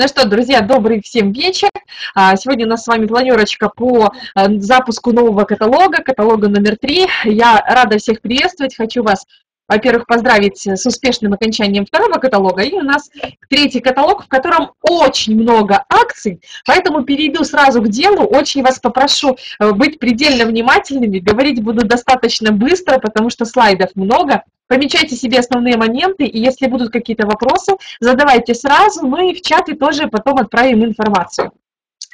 Ну что, друзья, добрый всем вечер. А, сегодня у нас с вами планерочка по э, запуску нового каталога, каталога номер три. Я рада всех приветствовать, хочу вас во-первых, поздравить с успешным окончанием второго каталога, и у нас третий каталог, в котором очень много акций, поэтому перейду сразу к делу, очень вас попрошу э, быть предельно внимательными, говорить буду достаточно быстро, потому что слайдов много, Помечайте себе основные моменты, и если будут какие-то вопросы, задавайте сразу, ну и в чаты тоже потом отправим информацию.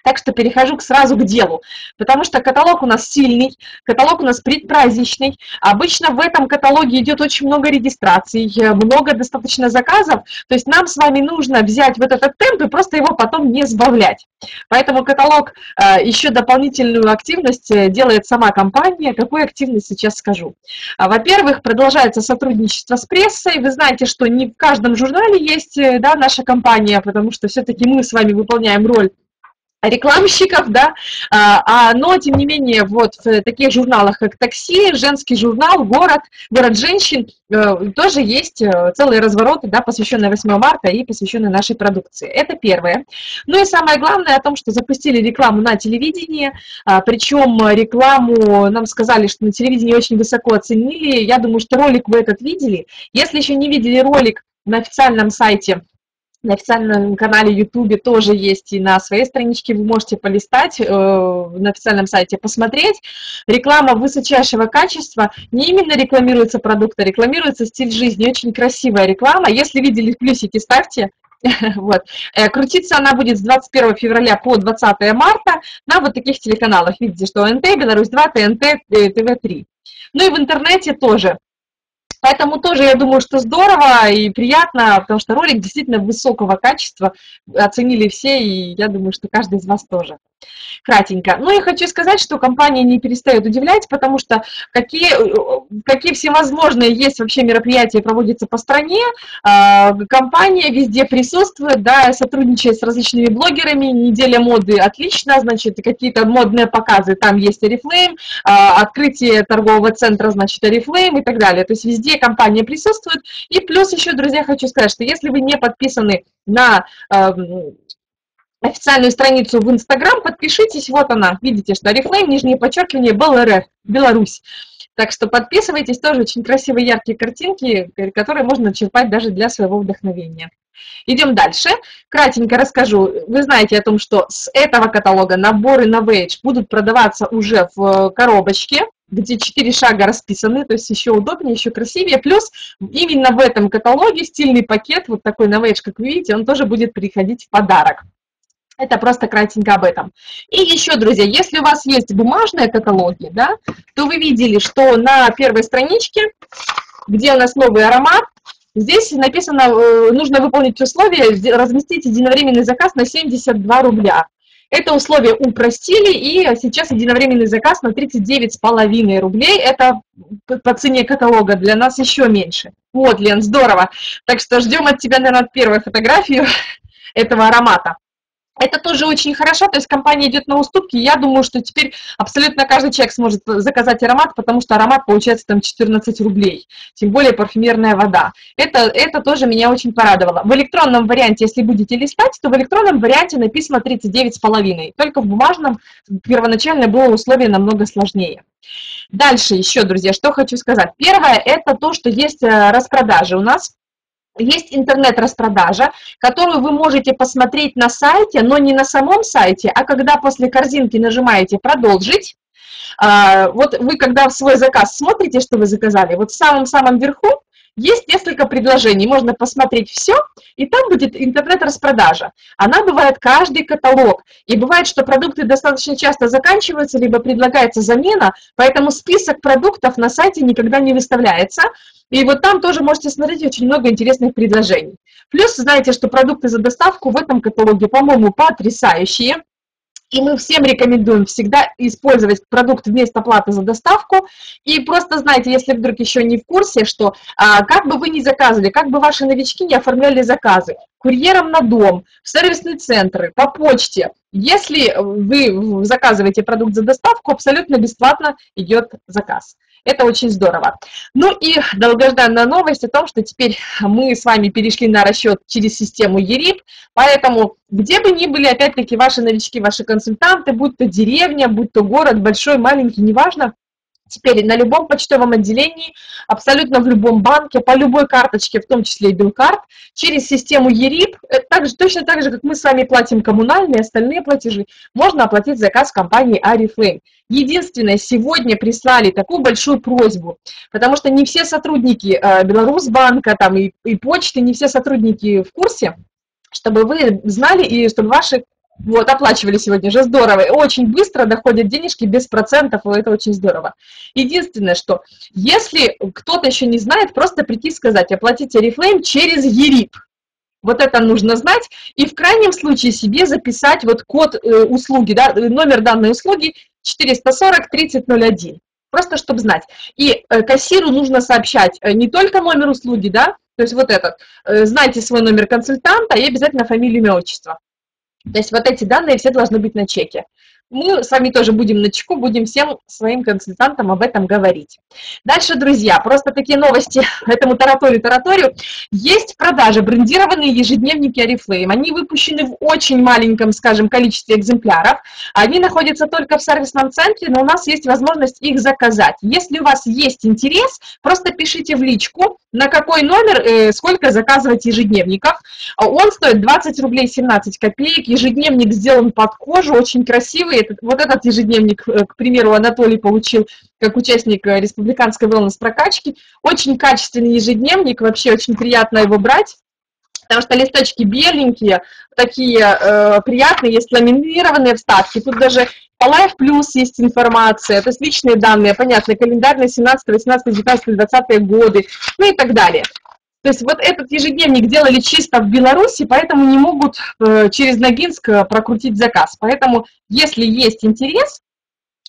Так что перехожу сразу к делу, потому что каталог у нас сильный, каталог у нас предпраздничный. Обычно в этом каталоге идет очень много регистраций, много достаточно заказов, то есть нам с вами нужно взять вот этот темп и просто его потом не сбавлять. Поэтому каталог э, еще дополнительную активность э, делает сама компания. Какую активность сейчас скажу? А, во-первых, продолжается сотрудничество с прессой. Вы знаете, что не в каждом журнале есть э, да, наша компания, потому что все-таки мы с вами выполняем роль рекламщиков, да, а, а, но тем не менее вот в таких журналах, как «Такси», «Женский журнал», «Город», «Город женщин» э, тоже есть э, целые развороты, да, посвященные 8 марта и посвященные нашей продукции. Это первое. Ну и самое главное о том, что запустили рекламу на телевидении, а, причем рекламу нам сказали, что на телевидении очень высоко оценили. Я думаю, что ролик вы этот видели. Если еще не видели ролик на официальном сайте на официальном канале YouTube тоже есть и на своей страничке вы можете полистать, э, на официальном сайте посмотреть. Реклама высочайшего качества, не именно рекламируется продукт, а рекламируется стиль жизни, очень красивая реклама. Если видели плюсики, ставьте. Вот. Э, крутиться она будет с 21 февраля по 20 марта на вот таких телеканалах. Видите, что НТ, Беларусь 2, ТНТ, ТВ3. Ну и в интернете тоже. Поэтому тоже я думаю, что здорово и приятно, потому что ролик действительно высокого качества оценили все, и я думаю, что каждый из вас тоже. Кратенько. Ну и хочу сказать, что компания не перестает удивлять, потому что какие, какие всевозможные есть вообще мероприятия проводятся по стране, а, компания везде присутствует, да, сотрудничает с различными блогерами, неделя моды отлично, значит, какие-то модные показы, там есть Oriflame, а, открытие торгового центра, значит, Oriflame и так далее, то есть везде компания присутствует, и плюс еще, друзья, хочу сказать, что если вы не подписаны на официальную страницу в Инстаграм, подпишитесь, вот она, видите, что Oriflame, нижнее подчеркивание, БЛРФ, Беларусь. Так что подписывайтесь, тоже очень красивые, яркие картинки, которые можно черпать даже для своего вдохновения. Идем дальше. Кратенько расскажу. Вы знаете о том, что с этого каталога наборы на Wage будут продаваться уже в коробочке, где четыре шага расписаны, то есть еще удобнее, еще красивее. Плюс именно в этом каталоге стильный пакет, вот такой на Wage, как вы видите, он тоже будет приходить в подарок. Это просто кратенько об этом. И еще, друзья, если у вас есть бумажные каталоги, да, то вы видели, что на первой страничке, где у нас новый аромат, здесь написано, э, нужно выполнить условие, разместить единовременный заказ на 72 рубля. Это условие упростили, и сейчас единовременный заказ на 39,5 рублей. Это по цене каталога для нас еще меньше. Вот, Лен, здорово. Так что ждем от тебя, наверное, первую фотографию этого аромата. Это тоже очень хорошо, то есть компания идет на уступки. Я думаю, что теперь абсолютно каждый человек сможет заказать аромат, потому что аромат получается там 14 рублей, тем более парфюмерная вода. Это, это тоже меня очень порадовало. В электронном варианте, если будете листать, то в электронном варианте написано 39,5. Только в бумажном первоначально было условие намного сложнее. Дальше еще, друзья, что хочу сказать. Первое, это то, что есть э, распродажи у нас есть интернет-распродажа, которую вы можете посмотреть на сайте, но не на самом сайте, а когда после корзинки нажимаете «Продолжить», а, вот вы когда свой заказ смотрите, что вы заказали, вот в самом-самом верху есть несколько предложений, можно посмотреть все, и там будет интернет-распродажа. Она бывает каждый каталог, и бывает, что продукты достаточно часто заканчиваются, либо предлагается замена, поэтому список продуктов на сайте никогда не выставляется, и вот там тоже можете смотреть очень много интересных предложений. Плюс знаете, что продукты за доставку в этом каталоге, по-моему, потрясающие. И мы всем рекомендуем всегда использовать продукт вместо платы за доставку. И просто знаете, если вдруг еще не в курсе, что а, как бы вы ни заказывали, как бы ваши новички не оформляли заказы, курьером на дом, в сервисные центры, по почте, если вы заказываете продукт за доставку, абсолютно бесплатно идет заказ. Это очень здорово. Ну и долгожданная новость о том, что теперь мы с вами перешли на расчет через систему ЕРИП, поэтому где бы ни были, опять-таки, ваши новички, ваши консультанты, будь то деревня, будь то город, большой, маленький, неважно, Теперь на любом почтовом отделении, абсолютно в любом банке, по любой карточке, в том числе и Белкарт, через систему ЕРИП, э, также, точно так же, как мы с вами платим коммунальные, остальные платежи, можно оплатить заказ компании Арифлейм. Единственное, сегодня прислали такую большую просьбу, потому что не все сотрудники э, Беларусьбанка там, и, и почты, не все сотрудники в курсе, чтобы вы знали и чтобы ваши вот, оплачивали сегодня же, здорово. Очень быстро доходят денежки без процентов, и это очень здорово. Единственное, что если кто-то еще не знает, просто прийти и сказать, оплатите Oriflame через ERIP. Вот это нужно знать. И в крайнем случае себе записать вот код э, услуги, да, номер данной услуги 440 3001. Просто чтобы знать. И э, кассиру нужно сообщать э, не только номер услуги, да, то есть вот этот, э, знайте свой номер консультанта и обязательно фамилию, имя, отчество. То есть вот эти данные все должны быть на чеке. Мы с вами тоже будем на чеку, будем всем своим консультантам об этом говорить. Дальше, друзья, просто такие новости этому тараторию-тараторию. Есть в продаже брендированные ежедневники Oriflame. Они выпущены в очень маленьком, скажем, количестве экземпляров. Они находятся только в сервисном центре, но у нас есть возможность их заказать. Если у вас есть интерес, просто пишите в личку, на какой номер, э, сколько заказывать ежедневников. Он стоит 20 рублей 17 копеек. Ежедневник сделан под кожу, очень красивый. Этот, вот этот ежедневник, э, к примеру, Анатолий получил как участник э, республиканской wellness-прокачки. Очень качественный ежедневник, вообще очень приятно его брать потому что листочки беленькие, такие э, приятные, есть ламинированные вставки. Тут даже по Life Plus есть информация, то есть личные данные, понятно, календарные 17, 18, 19, 20 годы, ну и так далее. То есть вот этот ежедневник делали чисто в Беларуси, поэтому не могут э, через Ногинск э, прокрутить заказ. Поэтому, если есть интерес,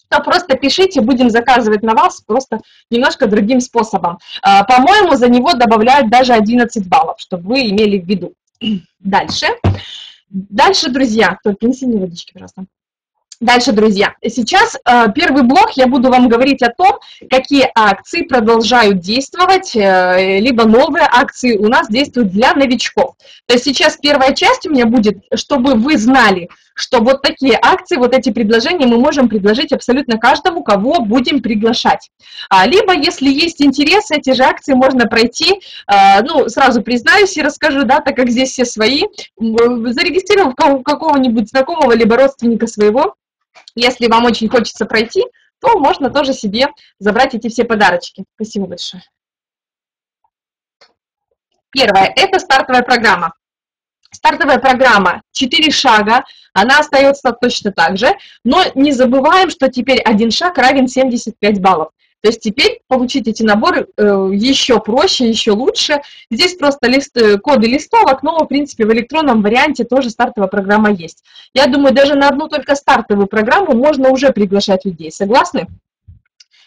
то просто пишите, будем заказывать на вас просто немножко другим способом. Э, По-моему, за него добавляют даже 11 баллов, чтобы вы имели в виду. Дальше. Дальше, друзья, только принеси мне водички, пожалуйста. Дальше, друзья, сейчас э, первый блок я буду вам говорить о том, какие акции продолжают действовать, э, либо новые акции у нас действуют для новичков. То есть сейчас первая часть у меня будет, чтобы вы знали, что вот такие акции, вот эти предложения мы можем предложить абсолютно каждому, кого будем приглашать. А, либо, если есть интерес, эти же акции можно пройти, э, ну, сразу признаюсь и расскажу, да, так как здесь все свои, зарегистрировав какого-нибудь знакомого либо родственника своего, если вам очень хочется пройти, то можно тоже себе забрать эти все подарочки. Спасибо большое. Первое – это стартовая программа. Стартовая программа 4 шага, она остается точно так же, но не забываем, что теперь один шаг равен 75 баллов. То есть теперь получить эти наборы э, еще проще, еще лучше. Здесь просто лист, э, коды листовок, но, в принципе, в электронном варианте тоже стартовая программа есть. Я думаю, даже на одну только стартовую программу можно уже приглашать людей. Согласны?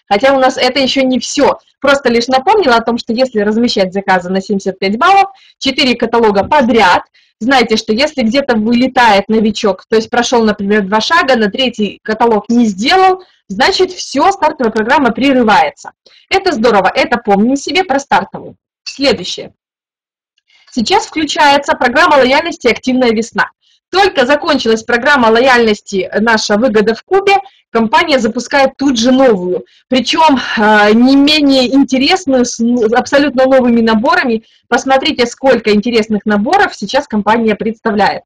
Хотя у нас это еще не все. Просто лишь напомнила о том, что если размещать заказы на 75 баллов, 4 каталога подряд, знайте, что если где-то вылетает новичок, то есть прошел, например, два шага, на третий каталог не сделал, значит, все, стартовая программа прерывается. Это здорово, это помним себе про стартовую. Следующее. Сейчас включается программа лояльности «Активная весна». Только закончилась программа лояльности «Наша выгода в Кубе», компания запускает тут же новую, причем а, не менее интересную, с абсолютно новыми наборами. Посмотрите, сколько интересных наборов сейчас компания представляет.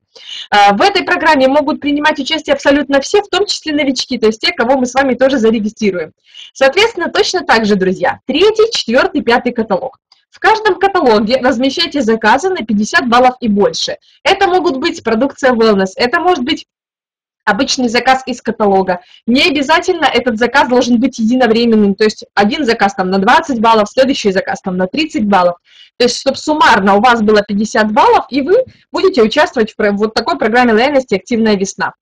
А, в этой программе могут принимать участие абсолютно все, в том числе новички, то есть те, кого мы с вами тоже зарегистрируем. Соответственно, точно так же, друзья, третий, четвертый, пятый каталог. В каждом каталоге размещайте заказы на 50 баллов и больше. Это могут быть продукция wellness, это может быть обычный заказ из каталога. Не обязательно этот заказ должен быть единовременным, то есть один заказ там на 20 баллов, следующий заказ там на 30 баллов. То есть, чтобы суммарно у вас было 50 баллов, и вы будете участвовать в вот такой программе лояльности «Активная весна».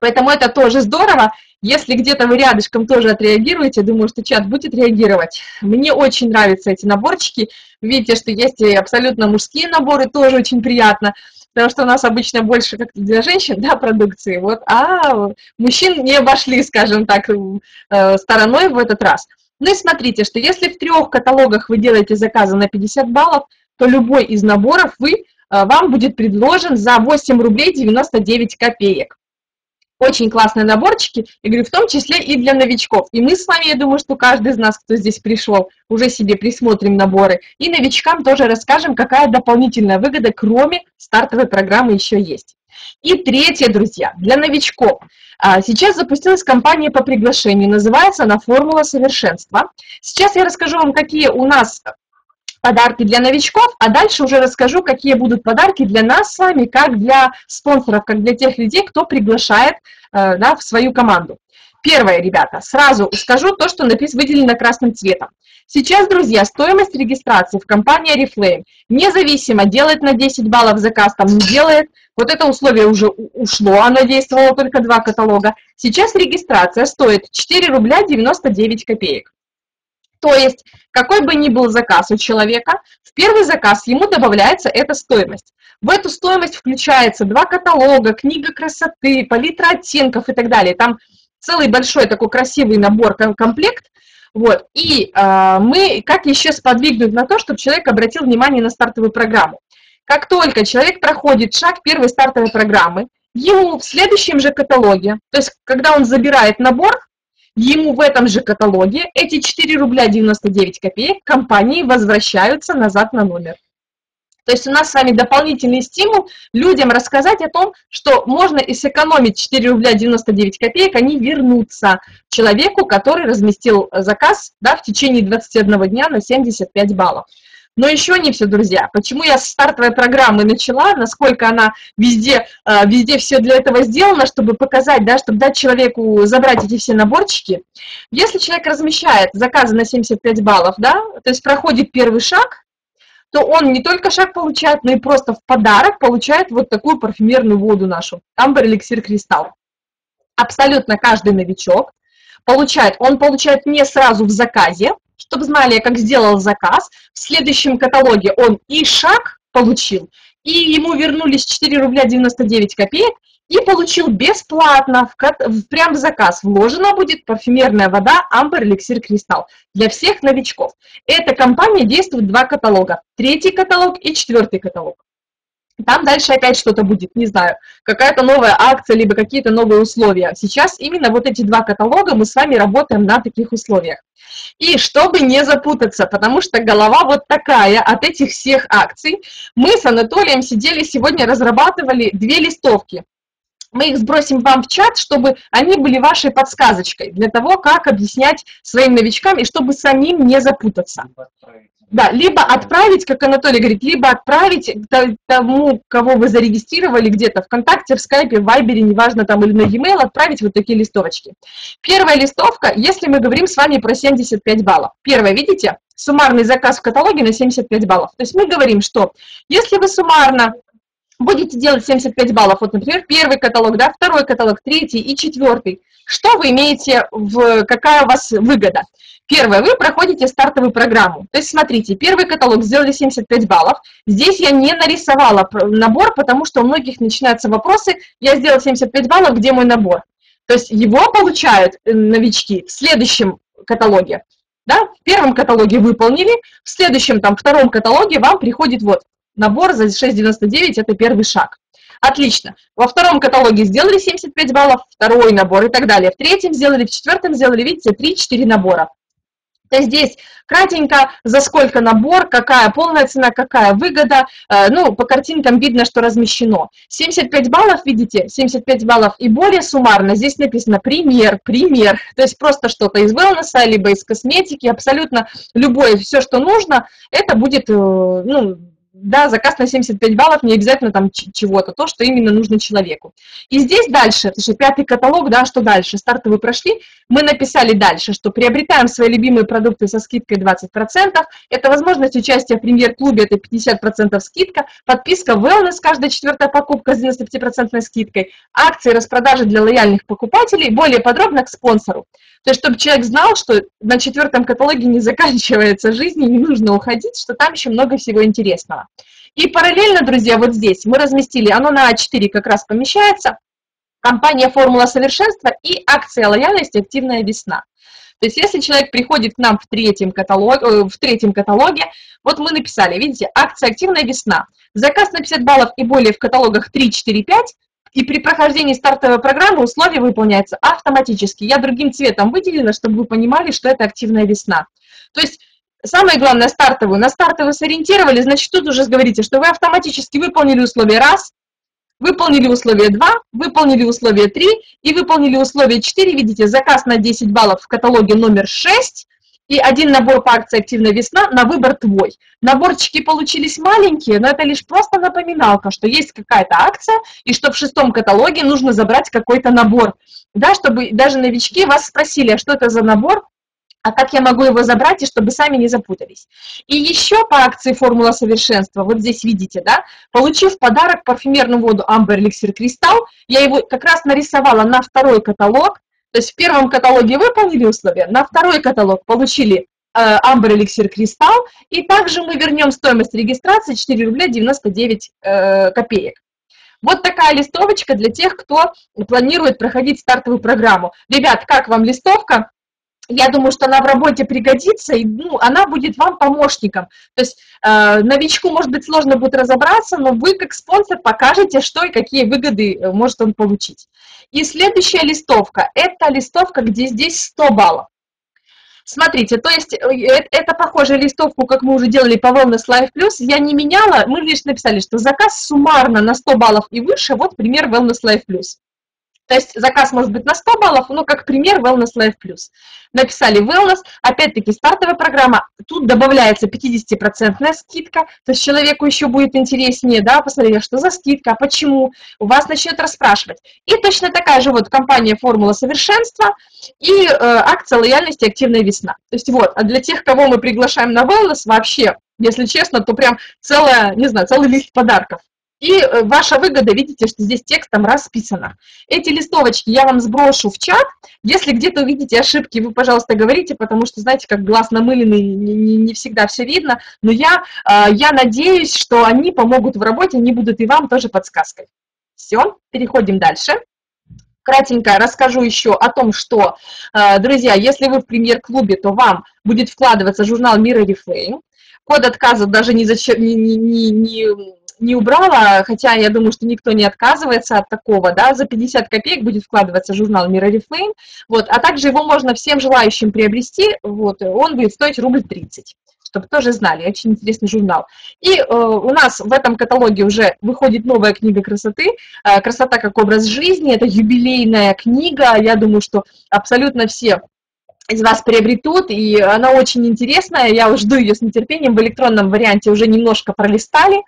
Поэтому это тоже здорово. Если где-то вы рядышком тоже отреагируете, думаю, что чат будет реагировать. Мне очень нравятся эти наборчики. Видите, что есть и абсолютно мужские наборы, тоже очень приятно. Потому что у нас обычно больше как для женщин, да, продукции. Вот, а мужчин не обошли, скажем так, э, стороной в этот раз. Ну и смотрите, что если в трех каталогах вы делаете заказы на 50 баллов, то любой из наборов вы, э, вам будет предложен за 8 рублей 99 копеек. Очень классные наборчики, я говорю, в том числе и для новичков. И мы с вами, я думаю, что каждый из нас, кто здесь пришел, уже себе присмотрим наборы. И новичкам тоже расскажем, какая дополнительная выгода, кроме стартовой программы, еще есть. И третье, друзья, для новичков. А, сейчас запустилась кампания по приглашению, называется она «Формула совершенства». Сейчас я расскажу вам, какие у нас подарки для новичков, а дальше уже расскажу, какие будут подарки для нас с вами, как для спонсоров, как для тех людей, кто приглашает э, да, в свою команду. Первое, ребята, сразу скажу то, что написано, выделено красным цветом. Сейчас, друзья, стоимость регистрации в компании Reflame, независимо, делает на 10 баллов заказ, там не делает, вот это условие уже ушло, оно действовало только два каталога. Сейчас регистрация стоит 4 рубля 99 копеек. То есть, какой бы ни был заказ у человека, в первый заказ ему добавляется эта стоимость. В эту стоимость включается два каталога, книга красоты, палитра оттенков и так далее. Там целый большой такой красивый набор, комплект. Вот. И э, мы, как еще сподвигнуть на то, чтобы человек обратил внимание на стартовую программу. Как только человек проходит шаг первой стартовой программы, ему в следующем же каталоге, то есть когда он забирает набор, ему в этом же каталоге эти 4 рубля 99 копеек компании возвращаются назад на номер. То есть у нас с вами дополнительный стимул людям рассказать о том, что можно и сэкономить 4 рубля 99 копеек, они вернутся человеку, который разместил заказ да, в течение 21 дня на 75 баллов. Но еще не все, друзья. Почему я с стартовой программы начала, насколько она везде, э, везде все для этого сделано, чтобы показать, да, чтобы дать человеку забрать эти все наборчики. Если человек размещает заказы на 75 баллов, да, то есть проходит первый шаг, то он не только шаг получает, но и просто в подарок получает вот такую парфюмерную воду нашу, Amber Elixir Кристалл. Абсолютно каждый новичок получает, он получает не сразу в заказе, чтобы знали, как сделал заказ. В следующем каталоге он и шаг получил, и ему вернулись 4 рубля 99 копеек, и получил бесплатно, в, в, прям в заказ, вложена будет парфюмерная вода Amber Elixir Crystal для всех новичков. Эта компания действует два каталога, третий каталог и четвертый каталог. Там дальше опять что-то будет, не знаю, какая-то новая акция, либо какие-то новые условия. Сейчас именно вот эти два каталога мы с вами работаем на таких условиях. И чтобы не запутаться, потому что голова вот такая от этих всех акций, мы с Анатолием сидели сегодня, разрабатывали две листовки. Мы их сбросим вам в чат, чтобы они были вашей подсказочкой для того, как объяснять своим новичкам и чтобы самим не запутаться. Да, либо отправить, как Анатолий говорит, либо отправить тому, кого вы зарегистрировали где-то ВКонтакте, в Скайпе, в Вайбере, неважно, там или на e-mail, отправить вот такие листовочки. Первая листовка, если мы говорим с вами про 75 баллов. Первое, видите, суммарный заказ в каталоге на 75 баллов. То есть мы говорим, что если вы суммарно будете делать 75 баллов, вот, например, первый каталог, да, второй каталог, третий и четвертый, что вы имеете, в, какая у вас выгода? Первое, вы проходите стартовую программу. То есть, смотрите, первый каталог сделали 75 баллов. Здесь я не нарисовала набор, потому что у многих начинаются вопросы, я сделал 75 баллов, где мой набор? То есть его получают э, новички в следующем каталоге. Да? В первом каталоге выполнили, в следующем, там, втором каталоге вам приходит вот набор за 6,99, это первый шаг. Отлично. Во втором каталоге сделали 75 баллов, второй набор и так далее. В третьем сделали, в четвертом сделали, видите, 3-4 набора. То есть здесь кратенько, за сколько набор, какая полная цена, какая выгода. Э, ну, по картинкам видно, что размещено. 75 баллов, видите, 75 баллов и более суммарно. Здесь написано пример, пример. То есть просто что-то из wellness, либо из косметики, абсолютно любое, все, что нужно, это будет, э, ну, да, заказ на 75 баллов, не обязательно там чего-то, то, что именно нужно человеку. И здесь дальше, слушай, пятый каталог, да, что дальше? Стартовый прошли, мы написали дальше, что приобретаем свои любимые продукты со скидкой 20%, это возможность участия в премьер-клубе, это 50% скидка, подписка Wellness, каждая четвертая покупка с 95% скидкой, акции распродажи для лояльных покупателей, более подробно к спонсору. То есть, чтобы человек знал, что на четвертом каталоге не заканчивается жизнь и не нужно уходить, что там еще много всего интересного. И параллельно, друзья, вот здесь мы разместили, оно на А4 как раз помещается, компания «Формула совершенства» и акция лояльности «Активная весна». То есть если человек приходит к нам в третьем, каталог, э, в третьем каталоге, вот мы написали, видите, акция «Активная весна». Заказ на 50 баллов и более в каталогах 3, 4, 5, и при прохождении стартовой программы условия выполняются автоматически. Я другим цветом выделила, чтобы вы понимали, что это активная весна. То есть самое главное стартовую. На стартовую сориентировали, значит, тут уже говорите, что вы автоматически выполнили условие раз, выполнили условие 2, выполнили условие 3 и выполнили условие 4. Видите, заказ на 10 баллов в каталоге номер 6 и один набор по акции «Активная весна» на выбор твой. Наборчики получились маленькие, но это лишь просто напоминалка, что есть какая-то акция, и что в шестом каталоге нужно забрать какой-то набор. Да, чтобы даже новички вас спросили, а что это за набор, а как я могу его забрать, и чтобы сами не запутались. И еще по акции «Формула совершенства», вот здесь видите, да, получив подарок парфюмерную воду Amber Elixir Crystal, я его как раз нарисовала на второй каталог, то есть в первом каталоге выполнили условия, на второй каталог получили э, Amber Elixir Crystal, и также мы вернем стоимость регистрации 4 рубля 99 э, копеек. Вот такая листовочка для тех, кто планирует проходить стартовую программу. Ребят, как вам листовка? Я думаю, что она в работе пригодится, и ну, она будет вам помощником. То есть э, новичку, может быть, сложно будет разобраться, но вы как спонсор покажете, что и какие выгоды э, может он получить. И следующая листовка, это листовка, где здесь 100 баллов. Смотрите, то есть э, это похожая листовку, как мы уже делали по Wellness Life Plus, я не меняла, мы лишь написали, что заказ суммарно на 100 баллов и выше, вот пример Wellness Life Plus. То есть заказ может быть на 100 баллов, ну, как пример Wellness Life Plus. Написали Wellness, опять-таки стартовая программа, тут добавляется 50% скидка, то есть человеку еще будет интереснее, да, посмотрели, что за скидка, а почему, у вас начнет расспрашивать. И точно такая же вот компания Формула Совершенства и э, акция лояльности Активная весна. То есть вот, а для тех, кого мы приглашаем на Wellness, вообще, если честно, то прям целая, не знаю, целый лист подарков. И э, ваша выгода, видите, что здесь текстом расписано. Эти листовочки я вам сброшу в чат. Если где-то увидите ошибки, вы, пожалуйста, говорите, потому что, знаете, как глаз намыленный, не, не, не всегда все видно. Но я, э, я надеюсь, что они помогут в работе, они будут и вам тоже подсказкой. Все, переходим дальше. Кратенько расскажу еще о том, что, э, друзья, если вы в премьер-клубе, то вам будет вкладываться журнал Мира Reflame. Код отказа даже не, зачем, не, не, не, не убрала, хотя я думаю, что никто не отказывается от такого, да, за 50 копеек будет вкладываться журнал Mirror Flame, вот, а также его можно всем желающим приобрести, вот, он будет стоить рубль 30 чтобы тоже знали, очень интересный журнал. И э, у нас в этом каталоге уже выходит новая книга красоты, э, «Красота как образ жизни», это юбилейная книга, я думаю, что абсолютно все из вас приобретут, и она очень интересная, я жду ее с нетерпением, в электронном варианте уже немножко пролистали,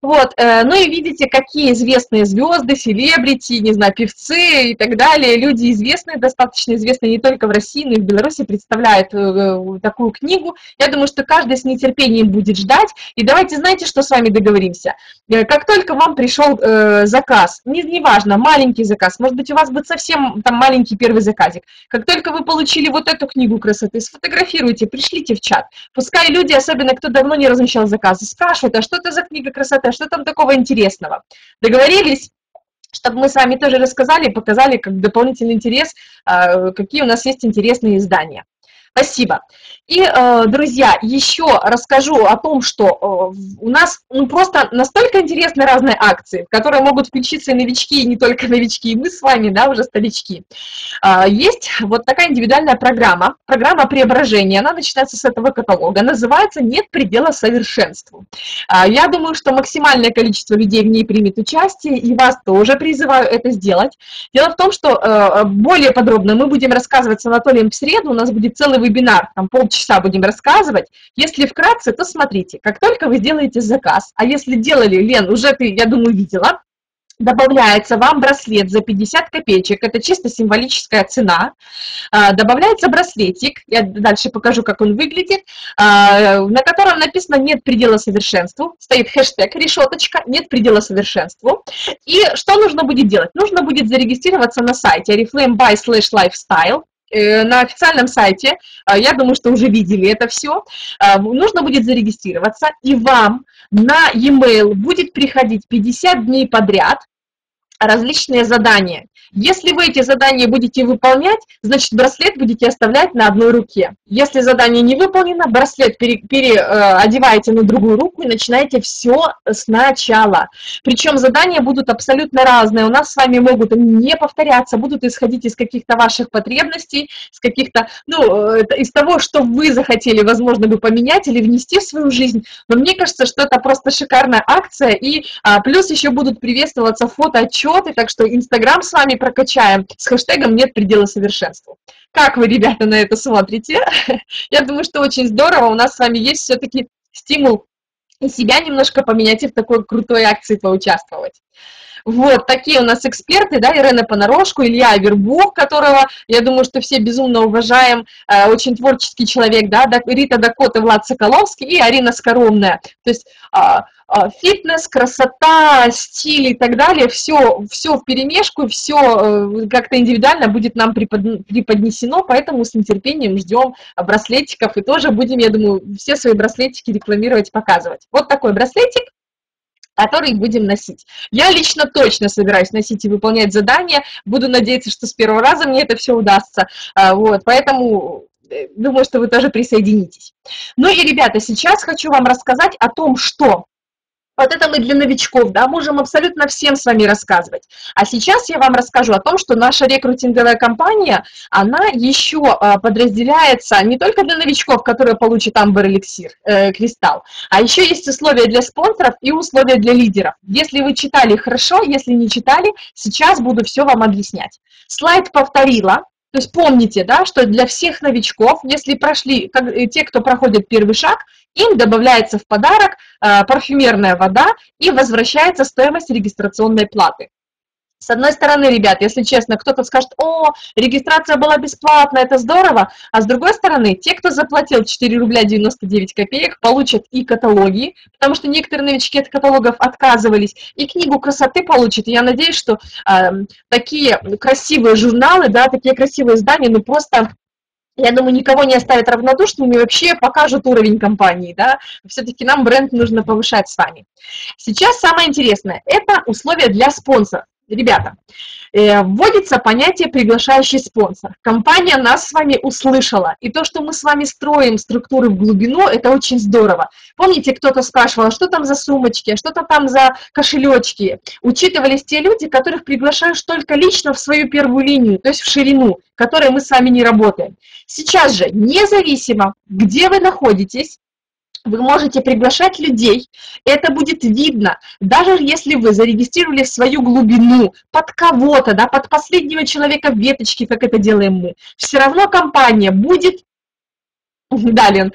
вот, э, ну и видите, какие известные звезды, селебрити, не знаю, певцы и так далее, люди известные, достаточно известные не только в России, но и в Беларуси представляют э, э, такую книгу. Я думаю, что каждый с нетерпением будет ждать. И давайте, знаете, что с вами договоримся? Как только вам пришел заказ, не, неважно, маленький заказ, может быть, у вас будет совсем там маленький первый заказик, как только вы получили эту книгу красоты, сфотографируйте, пришлите в чат. Пускай люди, особенно кто давно не размещал заказы, спрашивают, а что это за книга красоты, а что там такого интересного? Договорились? чтобы мы с вами тоже рассказали, показали как дополнительный интерес, а, какие у нас есть интересные издания. Спасибо. И, э, друзья, еще расскажу о том, что э, у нас ну, просто настолько интересны разные акции, в которые могут включиться и новички, и не только новички, и мы с вами, да, уже старички. А, есть вот такая индивидуальная программа, программа преображения, она начинается с этого каталога, называется «Нет предела совершенству». А, я думаю, что максимальное количество людей в ней примет участие, и вас тоже призываю это сделать. Дело в том, что э, более подробно мы будем рассказывать с Анатолием в среду, у нас будет целый вебинар, там полчаса часа будем рассказывать. Если вкратце, то смотрите, как только вы сделаете заказ, а если делали, Лен, уже ты, я думаю, видела, добавляется вам браслет за 50 копеечек, это чисто символическая цена, а, добавляется браслетик, я дальше покажу, как он выглядит, а, на котором написано «нет предела совершенству», стоит хэштег, решеточка «нет предела совершенству», и что нужно будет делать? Нужно будет зарегистрироваться на сайте oriflame by slash lifestyle, на официальном сайте, а, я думаю, что уже видели это все, а, нужно будет зарегистрироваться, и вам на e-mail будет приходить 50 дней подряд различные задания. Если вы эти задания будете выполнять, значит браслет будете оставлять на одной руке. Если задание не выполнено, браслет переодеваете пере, на другую руку и начинаете все сначала. Причем задания будут абсолютно разные. У нас с вами могут не повторяться, будут исходить из каких-то ваших потребностей, из каких-то, ну, э, из того, что вы захотели, возможно, бы поменять или внести в свою жизнь. Но мне кажется, что это просто шикарная акция. И а, плюс еще будут приветствоваться фотоотчеты, так что Инстаграм с вами прокачаем с хэштегом «Нет предела совершенству». Как вы, ребята, на это смотрите? Я думаю, что очень здорово. У нас с вами есть все-таки стимул себя немножко поменять и в такой крутой акции поучаствовать. Вот, такие у нас эксперты, да, Ирена Понарошку, Илья Вербух, которого, я думаю, что все безумно уважаем, э, очень творческий человек, да, Рита Дакота, Влад Соколовский и Арина Скоромная. То есть а, а, фитнес, красота, стиль и так далее, все, все в перемешку, все э, как-то индивидуально будет нам преподнесено, поэтому с нетерпением ждем браслетиков и тоже будем, я думаю, все свои браслетики рекламировать, показывать. Вот такой браслетик, который будем носить. Я лично точно собираюсь носить и выполнять задания, буду надеяться, что с первого раза мне это все удастся, а, вот, поэтому э, думаю, что вы тоже присоединитесь. Ну и, ребята, сейчас хочу вам рассказать о том, что вот это мы для новичков, да, можем абсолютно всем с вами рассказывать. А сейчас я вам расскажу о том, что наша рекрутинговая компания, она еще а, подразделяется не только для новичков, которые получат Amber Elixir, э, кристалл, а еще есть условия для спонсоров и условия для лидеров. Если вы читали, хорошо, если не читали, сейчас буду все вам объяснять. Слайд повторила, то есть помните, да, что для всех новичков, если прошли, как, э, те, кто проходит первый шаг, им добавляется в подарок э, парфюмерная вода и возвращается стоимость регистрационной платы. С одной стороны, ребят, если честно, кто-то скажет, о, регистрация была бесплатная, это здорово, а с другой стороны, те, кто заплатил 4 рубля 99 копеек, получат и каталоги, потому что некоторые новички от каталогов отказывались, и книгу красоты получат. И я надеюсь, что э, такие красивые журналы, да, такие красивые издания, ну просто я думаю, никого не оставят равнодушными и вообще покажут уровень компании, да, все-таки нам бренд нужно повышать с вами. Сейчас самое интересное – это условия для спонсоров. Ребята, э, вводится понятие приглашающий спонсор. Компания нас с вами услышала, и то, что мы с вами строим структуры в глубину, это очень здорово. Помните, кто-то спрашивал, что там за сумочки, а что то там за кошелечки? Учитывались те люди, которых приглашаешь только лично в свою первую линию, то есть в ширину, которой мы с вами не работаем. Сейчас же, независимо, где вы находитесь, вы можете приглашать людей, это будет видно, даже если вы зарегистрировали свою глубину под кого-то, да, под последнего человека в веточке, как это делаем мы, все равно компания будет, далее,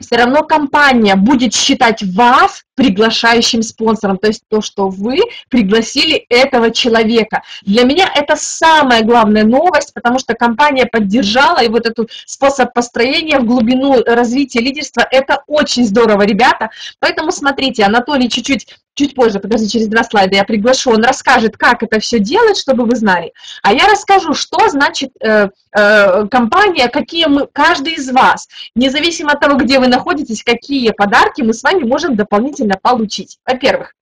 все равно компания будет считать вас приглашающим спонсором, то есть то, что вы пригласили этого человека. Для меня это самая главная новость, потому что компания поддержала, и вот этот способ построения в глубину развития лидерства, это очень здорово, ребята. Поэтому смотрите, Анатолий чуть-чуть чуть позже, подожди, через два слайда я приглашу, он расскажет, как это все делать, чтобы вы знали. А я расскажу, что значит э, э, компания, какие мы, каждый из вас, независимо от того, где вы находитесь, какие подарки мы с вами можем дополнительно получить. Во-первых,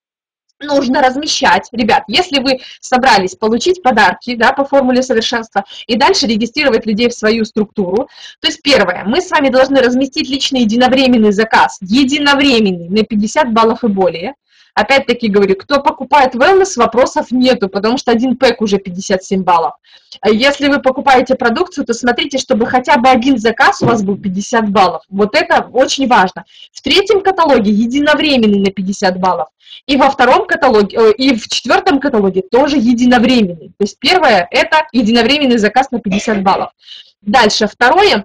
нужно размещать, ребят, если вы собрались получить подарки да, по формуле совершенства и дальше регистрировать людей в свою структуру, то есть первое, мы с вами должны разместить личный единовременный заказ, единовременный на 50 баллов и более, Опять-таки говорю, кто покупает wellness, вопросов нету, потому что один пэк уже 57 баллов. А если вы покупаете продукцию, то смотрите, чтобы хотя бы один заказ у вас был 50 баллов. Вот это очень важно. В третьем каталоге единовременный на 50 баллов. И во втором каталоге, э, и в четвертом каталоге тоже единовременный. То есть первое – это единовременный заказ на 50 баллов. Дальше, второе,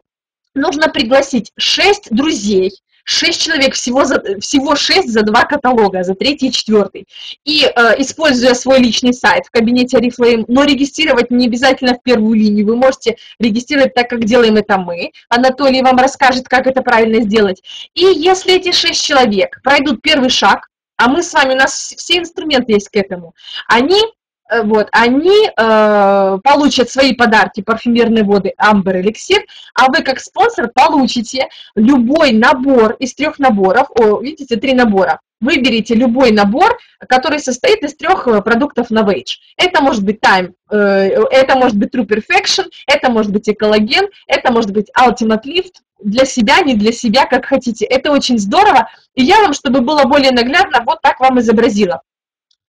нужно пригласить 6 друзей, 6 человек, всего, за, всего 6 за два каталога, за третий и четвертый. И э, используя свой личный сайт в кабинете Oriflame, но регистрировать не обязательно в первую линию, вы можете регистрировать так, как делаем это мы. Анатолий вам расскажет, как это правильно сделать. И если эти 6 человек пройдут первый шаг, а мы с вами, у нас все инструменты есть к этому, они вот, они э, получат свои подарки, парфюмерные воды Amber Elixir, а вы как спонсор получите любой набор из трех наборов, о, видите, три набора, Выберите любой набор, который состоит из трех э, продуктов Novage. Это может быть Time, э, это может быть True Perfection, это может быть экологен, это может быть Ultimate Lift. Для себя, не для себя, как хотите. Это очень здорово. И я вам, чтобы было более наглядно, вот так вам изобразила.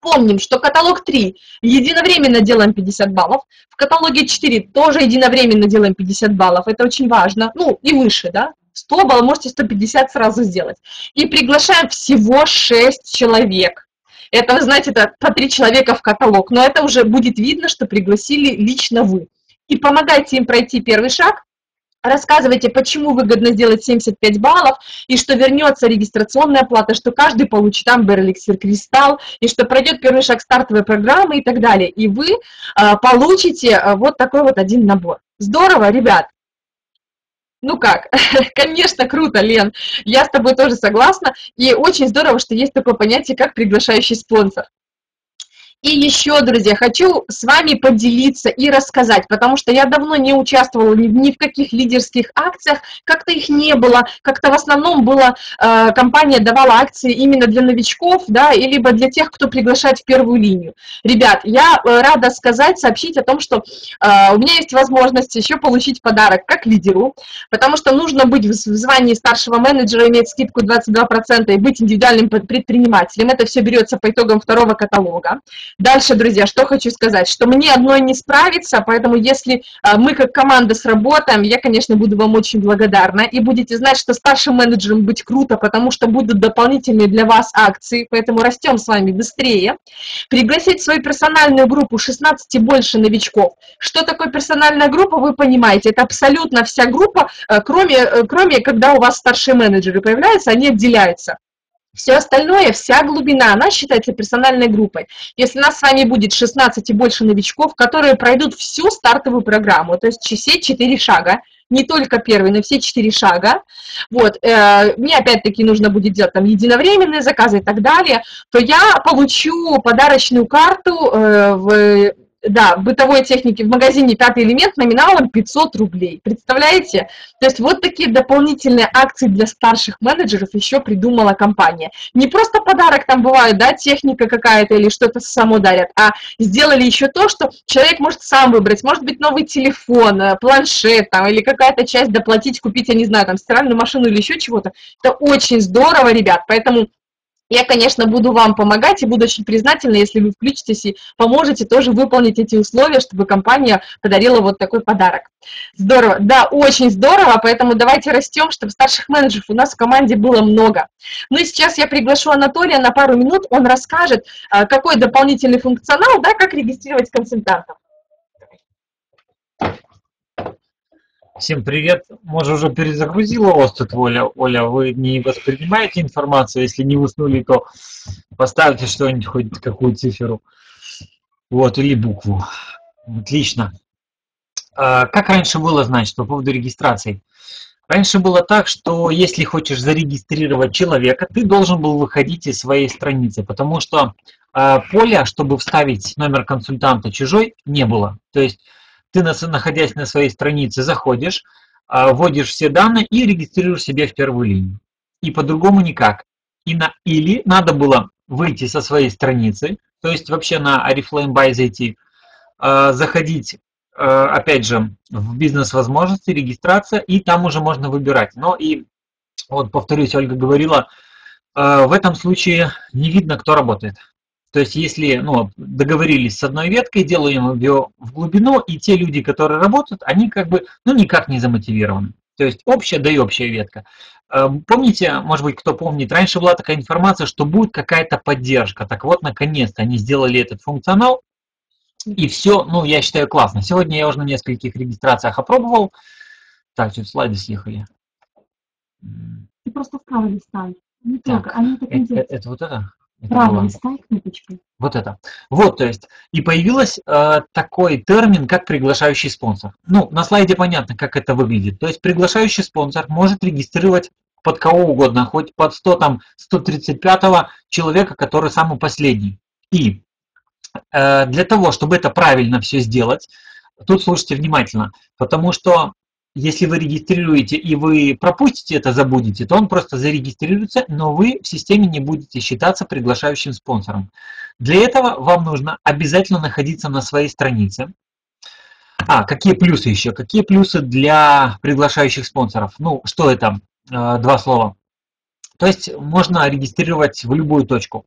Помним, что каталог 3 единовременно делаем 50 баллов, в каталоге 4 тоже единовременно делаем 50 баллов, это очень важно, ну и выше, да, 100 баллов, можете 150 сразу сделать. И приглашаем всего 6 человек. Это, вы знаете, это по 3 человека в каталог, но это уже будет видно, что пригласили лично вы. И помогайте им пройти первый шаг, рассказывайте, почему выгодно сделать 75 баллов, и что вернется регистрационная плата, что каждый получит Amber Elixir Кристалл, и что пройдет первый шаг стартовой программы и так далее. И вы а, получите а, вот такой вот один набор. Здорово, ребят! Ну как, конечно, круто, Лен, я с тобой тоже согласна, и очень здорово, что есть такое понятие, как приглашающий спонсор. И еще, друзья, хочу с вами поделиться и рассказать, потому что я давно не участвовала ни, в каких лидерских акциях, как-то их не было, как-то в основном была, э, компания давала акции именно для новичков, да, и либо для тех, кто приглашает в первую линию. Ребят, я э, рада сказать, сообщить о том, что э, у меня есть возможность еще получить подарок как лидеру, потому что нужно быть в звании старшего менеджера, иметь скидку 22% и быть индивидуальным предпринимателем. Это все берется по итогам второго каталога. Дальше, друзья, что хочу сказать, что мне одной не справиться, поэтому если а, мы как команда сработаем, я, конечно, буду вам очень благодарна, и будете знать, что старшим менеджером быть круто, потому что будут дополнительные для вас акции, поэтому растем с вами быстрее. Пригласить в свою персональную группу 16 и больше новичков. Что такое персональная группа, вы понимаете, это абсолютно вся группа, а, кроме, э, кроме когда у вас старшие менеджеры появляются, они отделяются. Все остальное, вся глубина, она считается персональной группой. Если нас с вами будет 16 и больше новичков, которые пройдут всю стартовую программу, то есть все 4 шага, не только первый, но все четыре шага, вот, э, мне опять-таки нужно будет делать там единовременные заказы и так далее, то я получу подарочную карту э, в да, бытовой техники в магазине «Пятый элемент» номиналом 500 рублей. Представляете? То есть вот такие дополнительные акции для старших менеджеров еще придумала компания. Не просто подарок там бывает, да, техника какая-то или что-то само дарят, а сделали еще то, что человек может сам выбрать. Может быть, новый телефон, э, планшет там, или какая-то часть доплатить, купить, я не знаю, там, стиральную машину или еще чего-то. Это очень здорово, ребят. Поэтому я, конечно, буду вам помогать и буду очень признательна, если вы включитесь и поможете тоже выполнить эти условия, чтобы компания подарила вот такой подарок. Здорово, да, очень здорово, поэтому давайте растем, чтобы старших менеджеров у нас в команде было много. Ну и сейчас я приглашу Анатолия на пару минут, он расскажет, а, какой дополнительный функционал, да, как регистрировать консультантов. Всем привет. Может, уже перезагрузила вас тут, Оля? Оля, вы не воспринимаете информацию? Если не уснули, то поставьте что-нибудь, хоть какую цифру. Вот, или букву. Отлично. А, как раньше было, значит, по поводу регистрации? Раньше было так, что если хочешь зарегистрировать человека, ты должен был выходить из своей страницы, потому что э, поля, чтобы вставить номер консультанта чужой, не было. То есть ты, находясь на своей странице, заходишь, а, вводишь все данные и регистрируешь себя в первую линию. И по-другому никак. И на, или надо было выйти со своей страницы, то есть вообще на Oriflame Buy зайти, а, заходить, а, опять же, в бизнес-возможности, регистрация, и там уже можно выбирать. Но и, вот повторюсь, Ольга говорила, в этом случае не видно, кто работает. То есть если ну, договорились с одной веткой, делаем ее в глубину, и те люди, которые работают, они как бы ну, никак не замотивированы. То есть общая, да и общая ветка. Эм, помните, может быть, кто помнит, раньше была такая информация, что будет какая-то поддержка. Так вот, наконец-то они сделали этот функционал, и все, ну, я считаю, классно. Сегодня я уже на нескольких регистрациях опробовал. Так, чуть слайды съехали. Ты просто вправо листай. Не так, только, они так это, это, это вот это? Правильно, листай кнопочкой. Вот это. Вот, то есть, и появился э, такой термин, как приглашающий спонсор. Ну, на слайде понятно, как это выглядит. То есть, приглашающий спонсор может регистрировать под кого угодно, хоть под 100, там, 135 человека, который самый последний. И э, для того, чтобы это правильно все сделать, тут слушайте внимательно, потому что если вы регистрируете и вы пропустите это, забудете, то он просто зарегистрируется, но вы в системе не будете считаться приглашающим спонсором. Для этого вам нужно обязательно находиться на своей странице. А, какие плюсы еще? Какие плюсы для приглашающих спонсоров? Ну, что это? Э, два слова. То есть можно регистрировать в любую точку.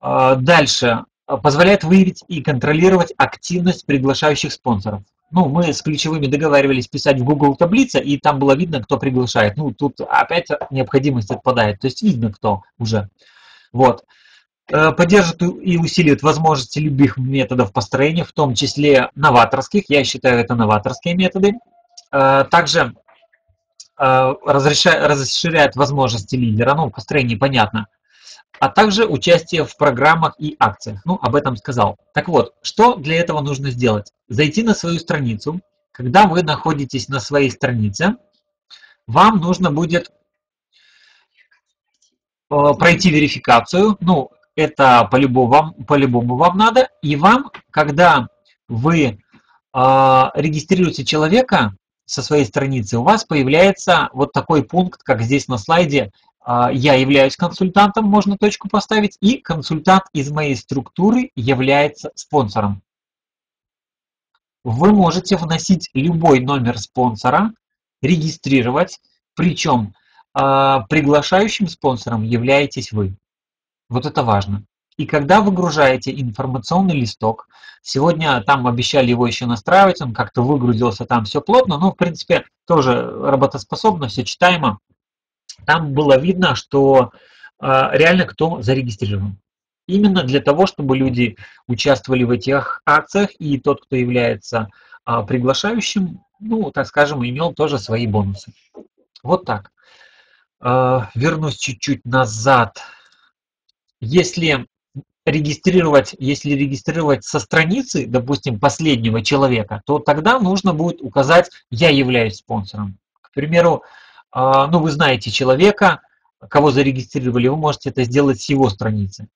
Э, дальше. Позволяет выявить и контролировать активность приглашающих спонсоров ну, мы с ключевыми договаривались писать в Google таблице, и там было видно, кто приглашает. Ну, тут опять необходимость отпадает, то есть видно, кто уже. Вот. Э, поддерживает и усиливает возможности любых методов построения, в том числе новаторских. Я считаю, это новаторские методы. Э, также э, расширяет возможности лидера. Ну, построение понятно а также участие в программах и акциях. Ну, об этом сказал. Так вот, что для этого нужно сделать? Зайти на свою страницу. Когда вы находитесь на своей странице, вам нужно будет э, пройти верификацию. Ну, это по-любому вам, по-любому вам надо. И вам, когда вы э, регистрируете человека со своей страницы, у вас появляется вот такой пункт, как здесь на слайде, я являюсь консультантом, можно точку поставить, и консультант из моей структуры является спонсором. Вы можете вносить любой номер спонсора, регистрировать, причем а, приглашающим спонсором являетесь вы. Вот это важно. И когда выгружаете информационный листок, сегодня там обещали его еще настраивать, он как-то выгрузился, там все плотно, но в принципе тоже работоспособно, все читаемо там было видно, что а, реально кто зарегистрирован. Именно для того, чтобы люди участвовали в этих акциях, и тот, кто является а, приглашающим, ну, так скажем, имел тоже свои бонусы. Вот так. А, вернусь чуть-чуть назад. Если регистрировать, если регистрировать со страницы, допустим, последнего человека, то тогда нужно будет указать «я являюсь спонсором». К примеру, ну, вы знаете человека, кого зарегистрировали, вы можете это сделать с его страницы.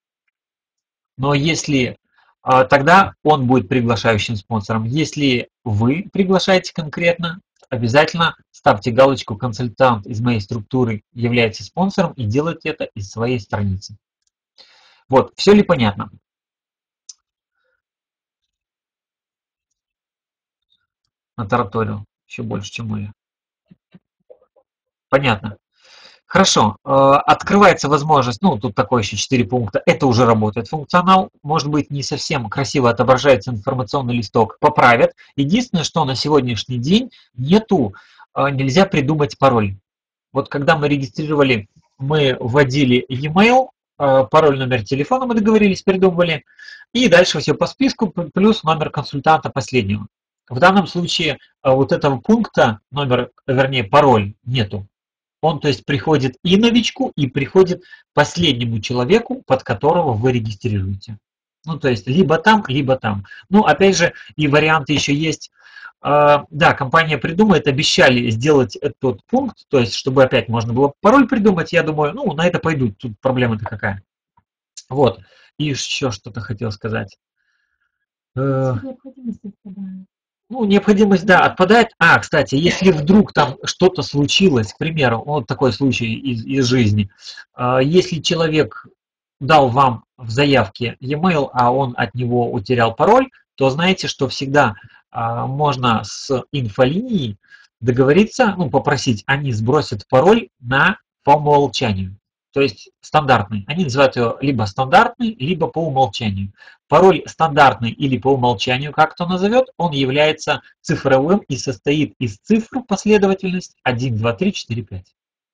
Но если а, тогда он будет приглашающим спонсором. Если вы приглашаете конкретно, обязательно ставьте галочку «Консультант из моей структуры является спонсором» и делайте это из своей страницы. Вот, все ли понятно? Натараторил еще больше, чем мы. Понятно. Хорошо. Э, открывается возможность, ну, тут такое еще 4 пункта, это уже работает функционал, может быть, не совсем красиво отображается информационный листок, поправят. Единственное, что на сегодняшний день нету, э, нельзя придумать пароль. Вот когда мы регистрировали, мы вводили e-mail, э, пароль, номер телефона мы договорились, придумывали, и дальше все по списку, плюс номер консультанта последнего. В данном случае вот этого пункта, номер, вернее, пароль нету. Он, то есть, приходит и новичку, и приходит последнему человеку, под которого вы регистрируете. Ну, то есть, либо там, либо там. Ну, опять же, и варианты еще есть. А, да, компания придумает, обещали сделать этот пункт, то есть, чтобы опять можно было пароль придумать, я думаю, ну, на это пойдут, тут проблема-то какая. Вот, и еще что-то хотел сказать. Э, ну, необходимость, да, отпадает. А, кстати, если вдруг там что-то случилось, к примеру, вот такой случай из, из жизни, а, если человек дал вам в заявке e-mail, а он от него утерял пароль, то знаете, что всегда а, можно с инфолинией договориться, ну, попросить, они сбросят пароль на по умолчанию то есть стандартный. Они называют его либо стандартный, либо по умолчанию. Пароль стандартный или по умолчанию, как кто назовет, он является цифровым и состоит из цифр последовательность 1, 2, 3, 4, 5.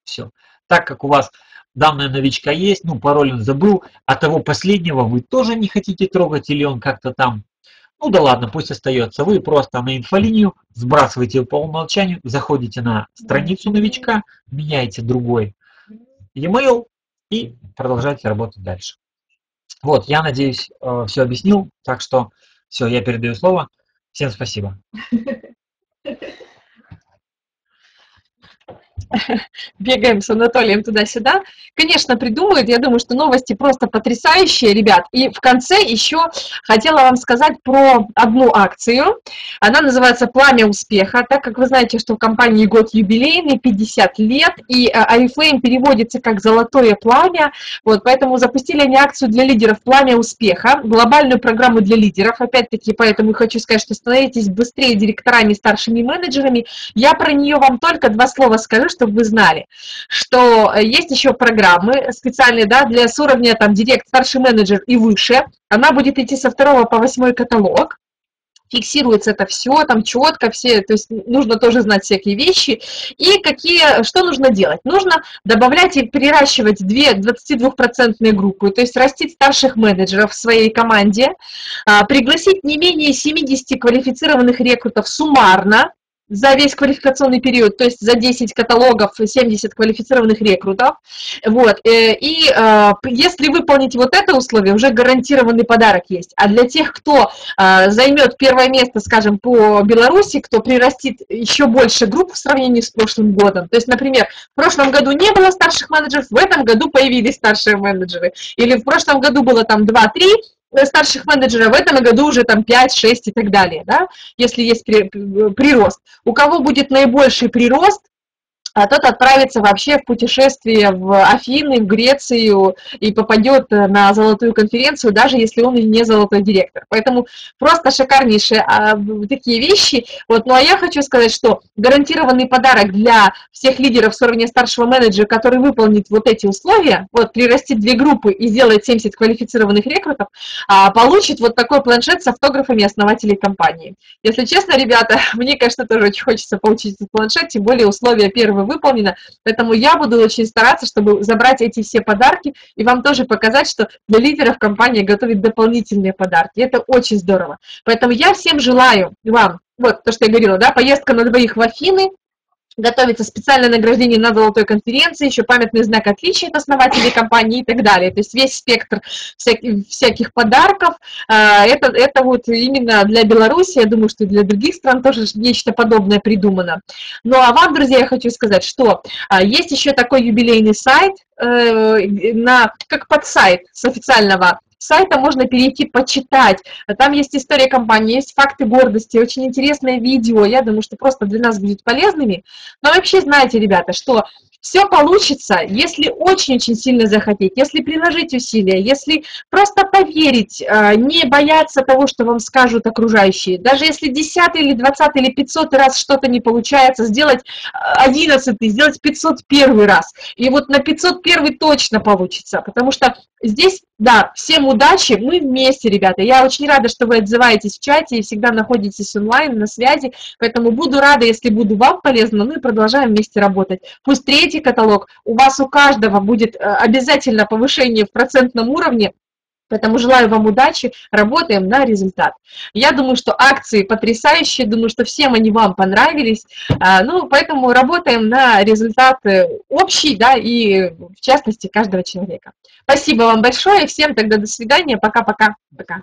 Все. Так как у вас данная новичка есть, ну пароль он забыл, а того последнего вы тоже не хотите трогать или он как-то там ну да ладно, пусть остается. Вы просто на инфолинию сбрасываете по умолчанию, заходите на страницу новичка, меняете другой e-mail и продолжайте работать дальше. Вот, я надеюсь, э, все объяснил, так что все, я передаю слово. Всем спасибо. бегаем с Анатолием туда-сюда. Конечно, придумают. Я думаю, что новости просто потрясающие, ребят. И в конце еще хотела вам сказать про одну акцию. Она называется «Пламя успеха». Так как вы знаете, что в компании год юбилейный, 50 лет, и Oriflame э, переводится как «золотое пламя». Вот, поэтому запустили они акцию для лидеров «Пламя успеха», глобальную программу для лидеров. Опять-таки, поэтому хочу сказать, что становитесь быстрее директорами, старшими менеджерами. Я про нее вам только два слова скажу, чтобы вы знали, что есть еще программы специальные да, для с уровня там, директ, старший менеджер и выше. Она будет идти со второго по восьмой каталог фиксируется это все, там четко все, то есть нужно тоже знать всякие вещи. И какие, что нужно делать? Нужно добавлять и переращивать две 22% группы, то есть растить старших менеджеров в своей команде, а, пригласить не менее 70 квалифицированных рекрутов суммарно, за весь квалификационный период, то есть за 10 каталогов 70 квалифицированных рекрутов. Вот. Э, и э, если выполнить вот это условие, уже гарантированный подарок есть. А для тех, кто э, займет первое место, скажем, по Беларуси, кто прирастит еще больше групп в сравнении с прошлым годом, то есть, например, в прошлом году не было старших менеджеров, в этом году появились старшие менеджеры, или в прошлом году было там 2-3, старших менеджеров в этом году уже там 5, 6 и так далее, да, если есть прирост. У кого будет наибольший прирост, а тот отправится вообще в путешествие в Афины, в Грецию и попадет на золотую конференцию, даже если он и не золотой директор. Поэтому просто шикарнейшие а, такие вещи. Вот, ну а я хочу сказать, что гарантированный подарок для всех лидеров с уровня старшего менеджера, который выполнит вот эти условия, вот прирастит две группы и сделает 70 квалифицированных рекрутов, а, получит вот такой планшет с автографами основателей компании. Если честно, ребята, мне, конечно, тоже очень хочется получить этот планшет, тем более условия первого выполнено. Поэтому я буду очень стараться, чтобы забрать эти все подарки и вам тоже показать, что для лидеров компания готовит дополнительные подарки. Это очень здорово. Поэтому я всем желаю вам, вот то, что я говорила, да, поездка на двоих в Афины, готовится специальное награждение на золотой конференции, еще памятный знак отличия от основателей компании и так далее. То есть весь спектр всяких, всяких подарков. А, это, это вот именно для Беларуси, я думаю, что и для других стран тоже нечто подобное придумано. Ну а вам, друзья, я хочу сказать, что а, есть еще такой юбилейный сайт, э, на, как подсайт с официального сайта можно перейти почитать. Там есть история компании, есть факты гордости, очень интересное видео. Я думаю, что просто для нас будет полезными. Но вообще знаете, ребята, что все получится, если очень-очень сильно захотеть, если приложить усилия, если просто поверить, э, не бояться того, что вам скажут окружающие. Даже если 10 или 20 или 500 раз что-то не получается, сделать 11, сделать 501 раз. И вот на 501 точно получится, потому что здесь, да, всем удачи, мы вместе, ребята. Я очень рада, что вы отзываетесь в чате и всегда находитесь онлайн, на связи, поэтому буду рада, если буду вам полезно, ну и продолжаем вместе работать. Пусть третий каталог, у вас у каждого будет э, обязательно повышение в процентном уровне, Поэтому желаю вам удачи, работаем на результат. Я думаю, что акции потрясающие, думаю, что всем они вам понравились. А, ну, поэтому работаем на результат общий, да, и в частности каждого человека. Спасибо вам большое, всем тогда до свидания, пока-пока. Пока. -пока. пока.